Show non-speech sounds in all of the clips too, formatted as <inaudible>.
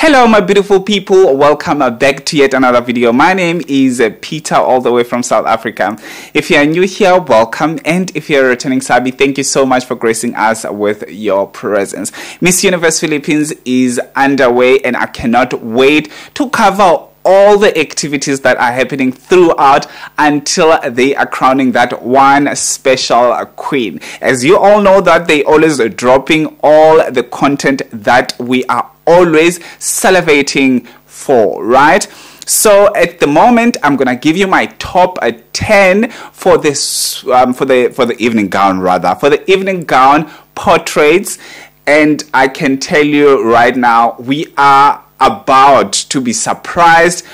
Hello, my beautiful people. Welcome back to yet another video. My name is uh, Peter, all the way from South Africa. If you are new here, welcome. And if you're a returning Sabi, thank you so much for gracing us with your presence. Miss Universe Philippines is underway, and I cannot wait to cover all the activities that are happening throughout until they are crowning that one special queen. As you all know that they always are dropping all the content that we are always salivating for, right? So at the moment, I'm gonna give you my top uh, 10 for this um, for the for the evening gown rather for the evening gown portraits, and I can tell you right now we are about to be surprised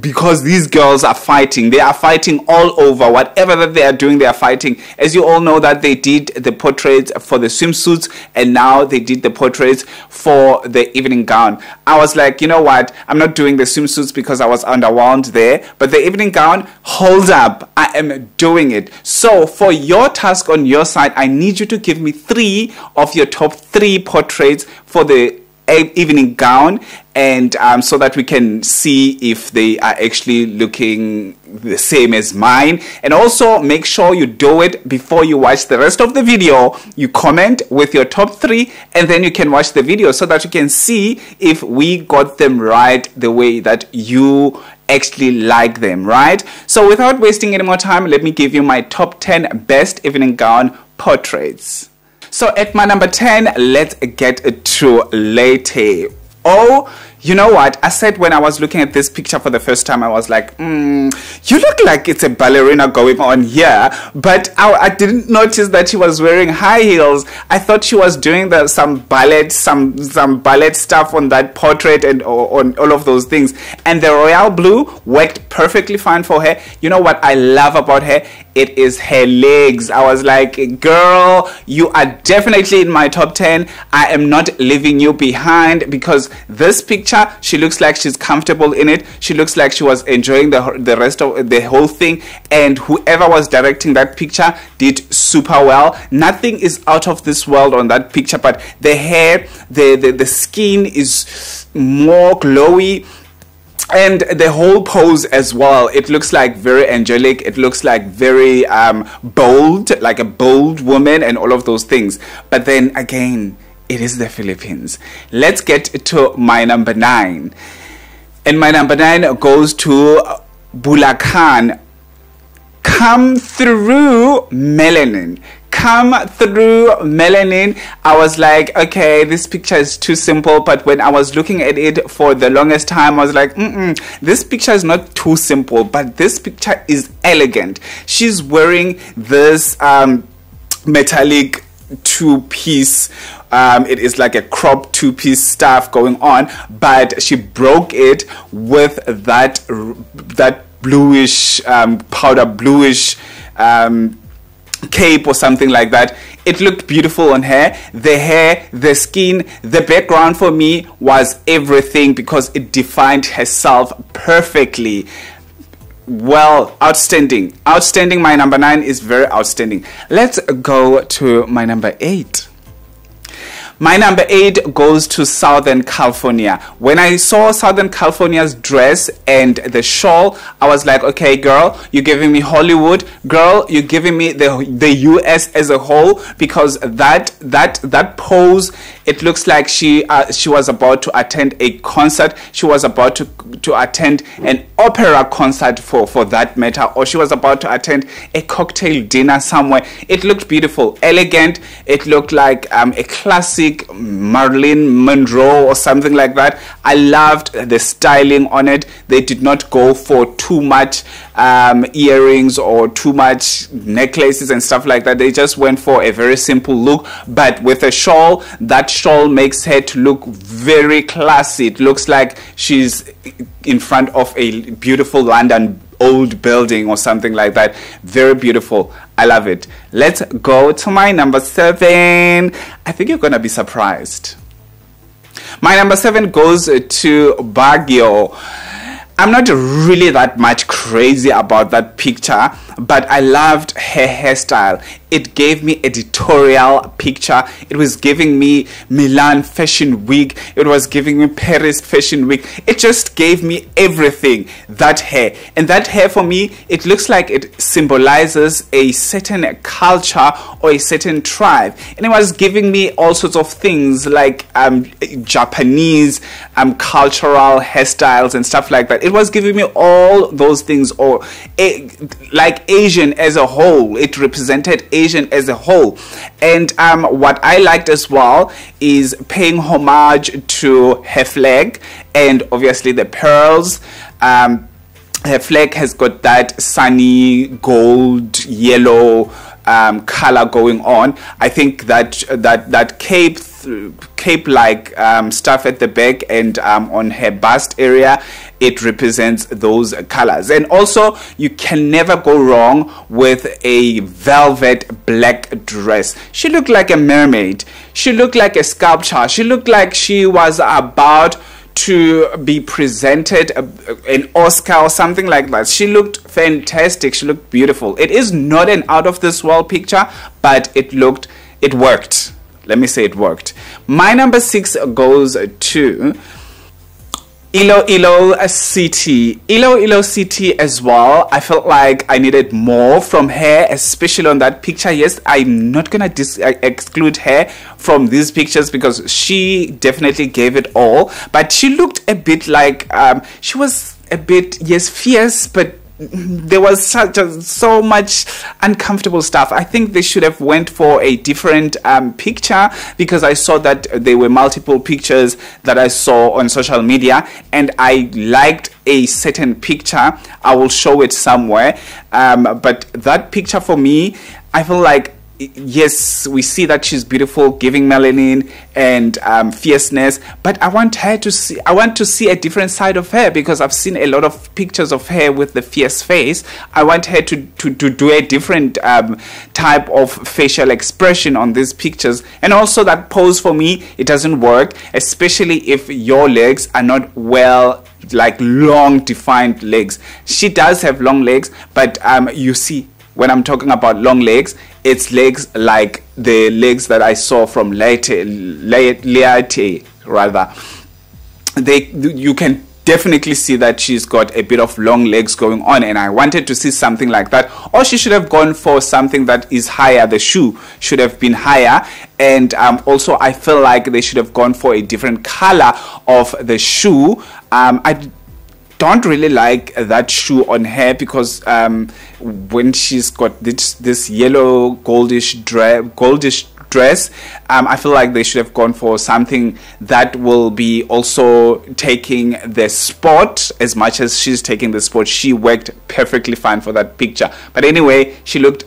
because these girls are fighting. They are fighting all over. Whatever that they are doing they are fighting. As you all know that they did the portraits for the swimsuits and now they did the portraits for the evening gown. I was like you know what? I'm not doing the swimsuits because i was underwhelmed there but the evening gown hold up. I am doing it. So for your task on your side i need you to give me three of your top three portraits for the evening gown and um, so that we can see if they are actually looking the same as mine. And also make sure you do it before you watch the rest of the video. You comment with your top three and then you can watch the video so that you can see if we got them right the way that you actually like them right? So without wasting any more time let me give you my top 10 best evening gown portraits so at my number 10, let's get to Leyte. Oh, you know what? I said when I was looking at this picture for the first time, I was like, mm, you look like it's a ballerina going on here. But I, I, didn't notice that she was wearing high heels. I thought she was doing the, some ballet, some, some ballet stuff on that portrait and on all of those things. And the royal blue worked perfectly fine for her. You know what I love about her? It is her legs. I was like, girl, you are definitely in my top 10. I am not leaving you behind because this picture she looks like she's comfortable in it. She looks like she was enjoying the the rest of the whole thing. And whoever was directing that picture did super well. Nothing is out of this world on that picture, but the hair, the the, the skin is more glowy and the whole pose as well it looks like very angelic it looks like very um, bold like a bold woman and all of those things but then again it is the Philippines. Let's get to my number nine. And my number nine goes to Bulacan. Come through melanin. Come through melanin. I was like, okay, this picture is too simple. But when I was looking at it for the longest time, I was like, mm this picture is not too simple, but this picture is elegant. She's wearing this um, metallic two piece um, it is like a crop two piece stuff going on but she broke it with that that bluish um, powder bluish um, cape or something like that. It looked beautiful on her. The hair the skin the background for me was everything because it defined herself perfectly well outstanding outstanding my number nine is very outstanding let's go to my number eight my number eight goes to Southern California. When I saw Southern California's dress and the shawl, I was like, okay, girl, you're giving me Hollywood. Girl, you're giving me the, the US as a whole because that, that, that pose, it looks like she, uh, she was about to attend a concert. She was about to, to attend an opera concert for, for that matter, or she was about to attend a cocktail dinner somewhere. It looked beautiful, elegant. It looked like um, a classic Marilyn Monroe or something like that. I loved the styling on it. They did not go for too much um, earrings or too much necklaces and stuff like that. They just went for a very simple look, but with a shawl, that shawl makes her to look very classy. It looks like she's in front of a beautiful London old building or something like that. Very beautiful. I love it. Let's go to my number seven. I think you're going to be surprised. My number seven goes to Baguio. I'm not really that much crazy about that picture, but I loved her hairstyle. It gave me editorial picture. It was giving me Milan Fashion Week. It was giving me Paris Fashion Week. It just gave me everything. That hair. And that hair for me, it looks like it symbolizes a certain culture or a certain tribe. And it was giving me all sorts of things like um, Japanese um, cultural hairstyles and stuff like that. It was giving me all those things or a, like Asian as a whole. It represented Asian as a whole. And um, what I liked as well is paying homage to her flag and obviously the pearls. Um, her flag has got that sunny gold, yellow um, color going on. I think that that that cape cape like um, stuff at the back and um, on her bust area it represents those colors and also you can never go wrong with a velvet black dress she looked like a mermaid she looked like a sculpture she looked like she was about to be presented a, an Oscar or something like that. She looked fantastic. She looked beautiful. It is not an out of this world picture, but it looked, it worked. Let me say it worked. My number six goes to Iloilo City. Iloilo City as well. I felt like I needed more from her, especially on that picture. Yes, I'm not gonna dis- uh, exclude her from these pictures because she definitely gave it all. But she looked a bit like um, she was a bit yes fierce, but there was such a, so much uncomfortable stuff. I think they should have went for a different um, picture because I saw that there were multiple pictures that I saw on social media, and I liked a certain picture. I will show it somewhere, um, but that picture for me, I feel like yes, we see that she's beautiful, giving melanin and um, fierceness. But I want her to see. I want to see a different side of her because I've seen a lot of pictures of her with the fierce face. I want her to to, to do a different um, type of facial expression on these pictures. And also that pose for me, it doesn't work, especially if your legs are not well like long defined legs. She does have long legs, but um, you see when I'm talking about long legs, it's legs like the legs that I saw from Leyte, Leyte rather. They, you can definitely see that she's got a bit of long legs going on and I wanted to see something like that. Or she should have gone for something that is higher. The shoe should have been higher. And um, also I feel like they should have gone for a different color of the shoe. Um, I don't really like that shoe on her because um, when she's got this this yellow goldish dress, goldish dress, um, I feel like they should have gone for something that will be also taking the spot as much as she's taking the spot. She worked perfectly fine for that picture. But anyway, she looked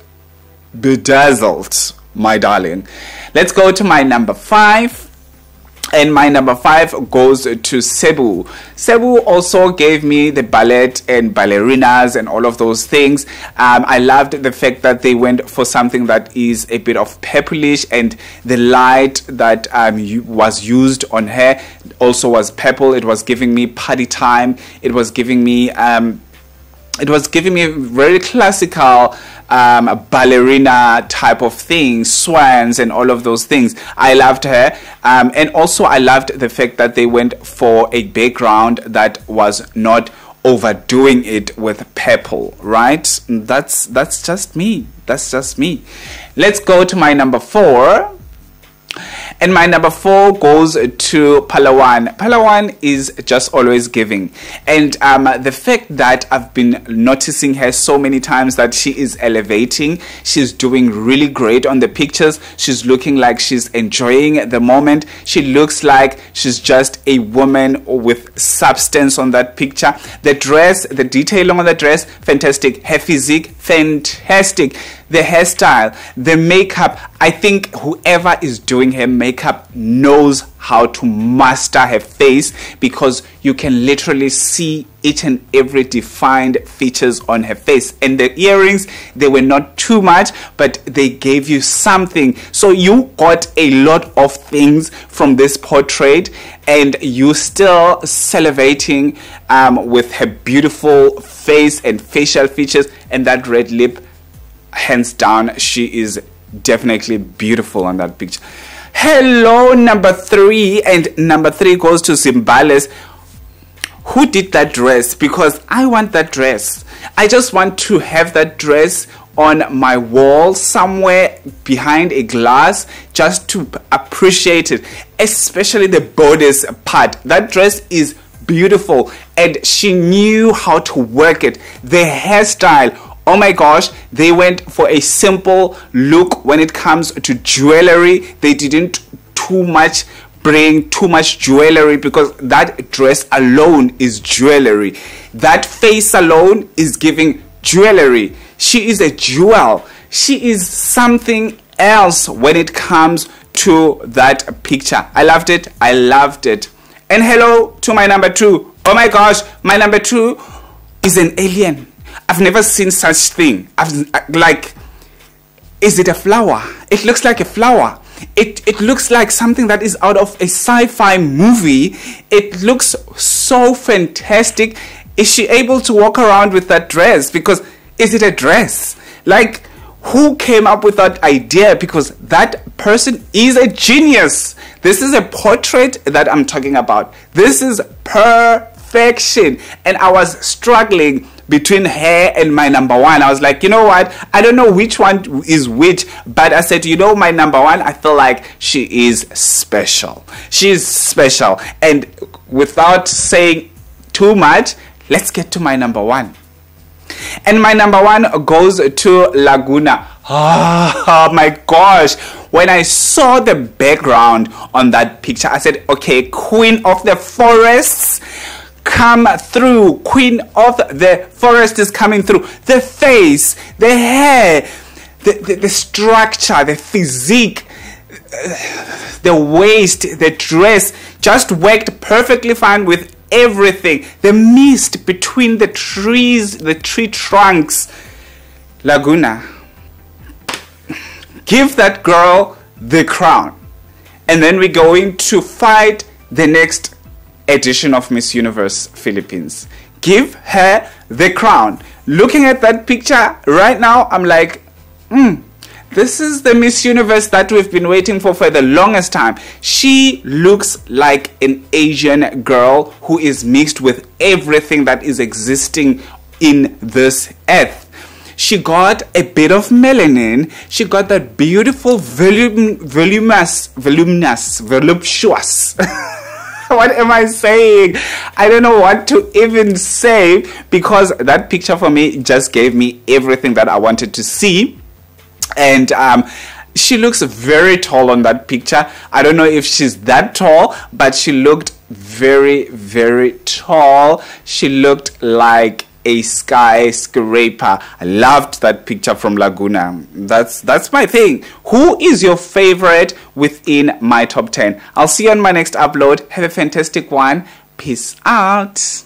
bedazzled, my darling. Let's go to my number five and my number five goes to Cebu. Cebu also gave me the ballet and ballerinas and all of those things. Um, I loved the fact that they went for something that is a bit of purplish and the light that um, was used on her also was purple. It was giving me party time. It was giving me um, it was giving me very classical um, ballerina type of things, swans and all of those things. I loved her. Um, and also, I loved the fact that they went for a background that was not overdoing it with purple right that's that's just me that's just me let's go to my number four and my number four goes to Palawan. Palawan is just always giving. And um, the fact that I've been noticing her so many times that she is elevating, she's doing really great on the pictures. She's looking like she's enjoying the moment. She looks like she's just a woman with substance on that picture. The dress, the detailing on the dress, fantastic. Her physique, fantastic the hairstyle, the makeup. I think whoever is doing her makeup knows how to master her face because you can literally see each and every defined features on her face. And the earrings, they were not too much, but they gave you something. So you got a lot of things from this portrait and you still salivating um, with her beautiful face and facial features and that red lip hands down she is definitely beautiful on that picture. Hello number three and number three goes to Zambales who did that dress? Because I want that dress. I just want to have that dress on my wall somewhere behind a glass just to appreciate it especially the bodice part. That dress is beautiful and she knew how to work it. The hairstyle oh my gosh they went for a simple look when it comes to jewelry. They didn't too much bring too much jewelry because that dress alone is jewelry. That face alone is giving jewelry. She is a jewel. She is something else when it comes to that picture. I loved it. I loved it. And hello to my number two. Oh my gosh, my number two is an alien. I've never seen such thing. I've like, is it a flower? It looks like a flower. It, it looks like something that is out of a sci-fi movie. It looks so fantastic. Is she able to walk around with that dress? Because is it a dress? Like, who came up with that idea? Because that person is a genius. This is a portrait that I'm talking about. This is perfection. And I was struggling between her and my number one. I was like, you know what? I don't know which one is which, but I said, you know, my number one, I feel like she is special. She is special. And without saying too much, let's get to my number one. And my number one goes to Laguna. <laughs> Oh, my gosh. When I saw the background on that picture, I said, okay, Queen of the Forests come through. Queen of the Forest is coming through. The face, the hair, the, the, the structure, the physique, uh, the waist, the dress just worked perfectly fine with everything. The mist between the trees, the tree trunks. Laguna, give that girl the crown. And then we're going to fight the next edition of Miss Universe Philippines. Give her the crown. Looking at that picture right now, I'm like, hmm, this is the Miss Universe that we've been waiting for for the longest time. She looks like an Asian girl who is mixed with everything that is existing in this earth. She got a bit of melanin. She got that beautiful volum, voluminous, voluminous, voluptuous. <laughs> <laughs> what am I saying? I don't know what to even say because that picture for me just gave me everything that I wanted to see and um, she looks very tall on that picture. I don't know if she's that tall, but she looked very, very tall. She looked like a skyscraper. I loved that picture from Laguna. That's that's my thing. Who is your favorite within my top 10? I'll see you on my next upload. Have a fantastic one. Peace out.